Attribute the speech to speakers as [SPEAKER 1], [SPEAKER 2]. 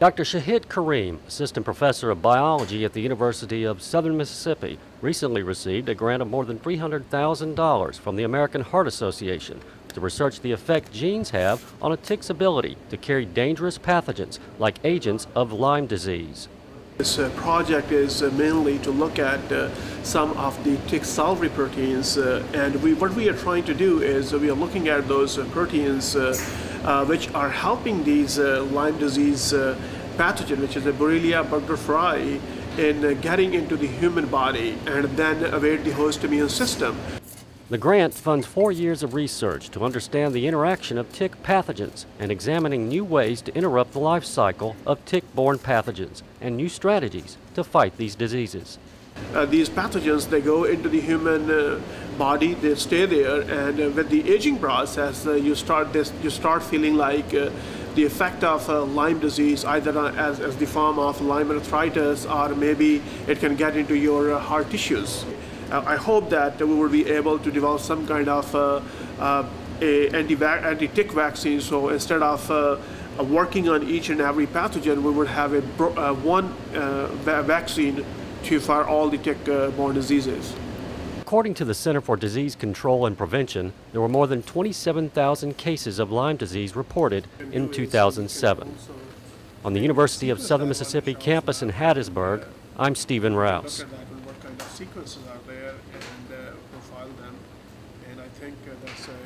[SPEAKER 1] Dr. Shahid Karim, assistant professor of biology at the University of Southern Mississippi, recently received a grant of more than $300,000 from the American Heart Association to research the effect genes have on a tick's ability to carry dangerous pathogens like agents of Lyme disease.
[SPEAKER 2] This uh, project is uh, mainly to look at uh, some of the tick salivary proteins, uh, and we, what we are trying to do is we are looking at those uh, proteins uh, which are helping these Lyme disease pathogen, which is a Borrelia burgdorferi, in getting into the human body and then evade the host immune system.
[SPEAKER 1] The grant funds four years of research to understand the interaction of tick pathogens and examining new ways to interrupt the life cycle of tick-borne pathogens and new strategies to fight these diseases.
[SPEAKER 2] Uh, these pathogens, they go into the human uh, body, they stay there, and uh, with the aging process, uh, you start this, you start feeling like uh, the effect of uh, Lyme disease, either as, as the form of Lyme arthritis, or maybe it can get into your heart tissues. Uh, I hope that we will be able to develop some kind of uh, uh, anti-tick vaccine. So instead of working on each and every pathogen, we would have a one vaccine to for all the tick-borne diseases.
[SPEAKER 1] According to the Center for Disease Control and Prevention, there were more than 27,000 cases of Lyme disease reported in 2007. On the University of Southern Mississippi campus in Hattiesburg, I'm Stephen Rouse
[SPEAKER 2] sequences are there and uh, profile them. And I think uh, that's a